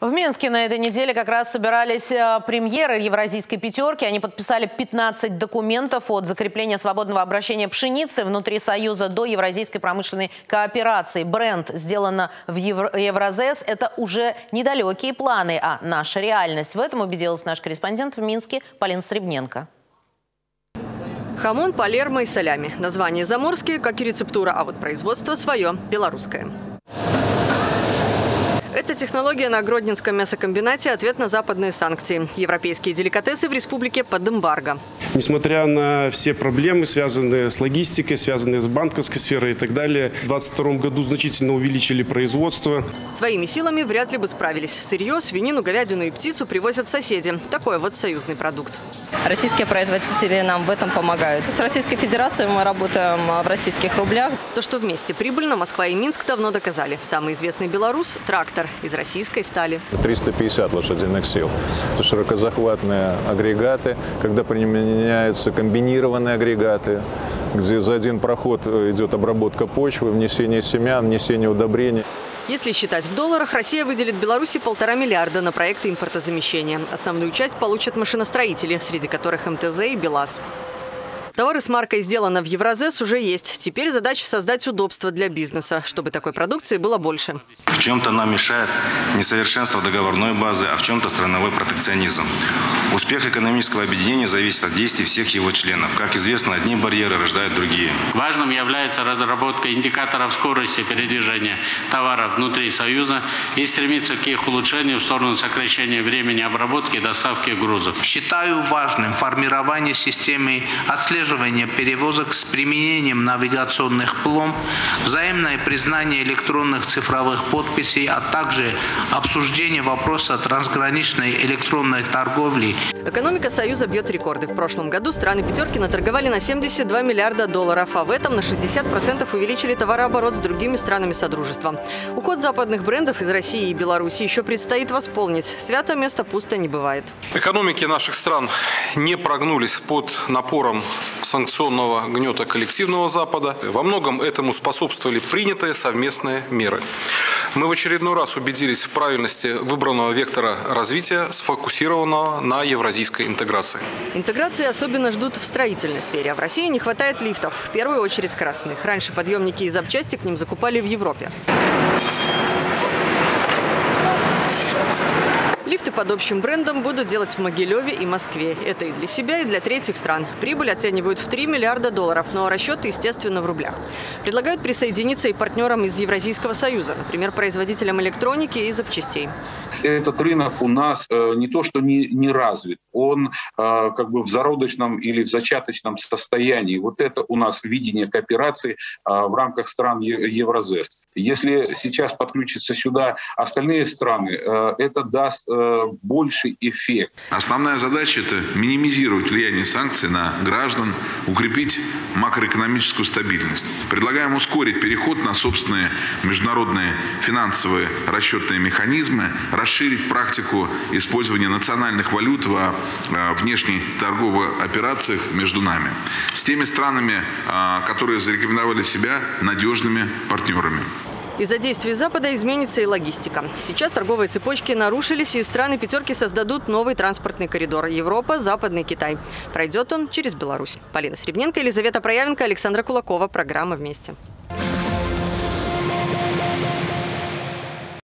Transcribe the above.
В Минске на этой неделе как раз собирались э, премьеры Евразийской пятерки. Они подписали 15 документов от закрепления свободного обращения пшеницы внутри Союза до Евразийской промышленной кооперации. Бренд сделано в Евразес. Это уже недалекие планы, а наша реальность. В этом убедилась наш корреспондент в Минске Полина Сребненко. Хамон, палермо и солями. Название заморские, как и рецептура, а вот производство свое – белорусское. Эта технология на Гродненском мясокомбинате – ответ на западные санкции. Европейские деликатесы в республике под эмбарго. Несмотря на все проблемы, связанные с логистикой, связанные с банковской сферой и так далее, в 2022 году значительно увеличили производство. Своими силами вряд ли бы справились. Сырье, свинину, говядину и птицу привозят соседи. Такой вот союзный продукт. Российские производители нам в этом помогают. С Российской Федерацией мы работаем в российских рублях. То, что вместе прибыльно, Москва и Минск давно доказали. Самый известный белорус – трактор из российской стали. 350 лошадиных сил. Это широкозахватные агрегаты, когда применяются комбинированные агрегаты, где за один проход идет обработка почвы, внесение семян, внесение удобрений. Если считать в долларах, Россия выделит Беларуси полтора миллиарда на проекты импортозамещения. Основную часть получат машиностроители, среди которых МТЗ и БелАЗ. Товары с маркой «Сделано в Евразес» уже есть. Теперь задача создать удобства для бизнеса, чтобы такой продукции было больше. В чем-то нам мешает несовершенство договорной базы, а в чем-то страновой протекционизм. Успех экономического объединения зависит от действий всех его членов. Как известно, одни барьеры рождают другие. Важным является разработка индикаторов скорости передвижения товаров внутри Союза и стремиться к их улучшению в сторону сокращения времени обработки и доставки грузов. Считаю важным формирование системы отслеживания перевозок с применением навигационных пломб, взаимное признание электронных цифровых подписей, а также обсуждение вопроса трансграничной электронной торговли Экономика Союза бьет рекорды. В прошлом году страны пятерки наторговали на 72 миллиарда долларов, а в этом на 60% увеличили товарооборот с другими странами Содружества. Уход западных брендов из России и Беларуси еще предстоит восполнить. Свято место пусто не бывает. Экономики наших стран не прогнулись под напором санкционного гнета коллективного Запада. Во многом этому способствовали принятые совместные меры. Мы в очередной раз убедились в правильности выбранного вектора развития, сфокусированного на евразийской интеграции. Интеграции особенно ждут в строительной сфере. А в России не хватает лифтов, в первую очередь скоростных. Раньше подъемники и запчасти к ним закупали в Европе. Под общим брендом будут делать в Могилеве и Москве. Это и для себя, и для третьих стран. Прибыль оценивают в 3 миллиарда долларов, но расчеты, естественно, в рублях. Предлагают присоединиться и партнерам из Евразийского союза, например, производителям электроники и запчастей. Этот рынок у нас э, не то что не, не развит, он э, как бы в зародочном или в зачаточном состоянии. Вот это у нас видение кооперации э, в рамках стран Евразес. Если сейчас подключатся сюда остальные страны, э, это даст э, больший эффект. Основная задача – это минимизировать влияние санкций на граждан, укрепить макроэкономическую стабильность. Предлагаем ускорить переход на собственные международные финансовые расчетные механизмы, расширить практику использования национальных валют во э, внешней торговых операциях между нами с теми странами, которые зарекомендовали себя надежными партнерами. Из-за действий Запада изменится и логистика. Сейчас торговые цепочки нарушились, и страны пятерки создадут новый транспортный коридор. Европа, Западный Китай. Пройдет он через Беларусь. Полина Сребненко, Елизавета Проявенко, Александра Кулакова. Программа «Вместе».